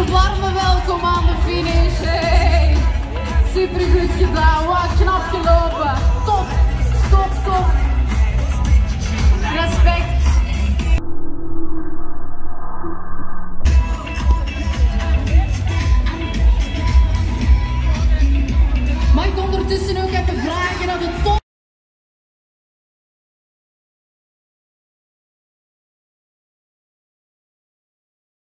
een warme welkom aan de finish. Super goed gedaan. Wat knap gelopen. Top, top, top. Respect. Mag ik ondertussen ook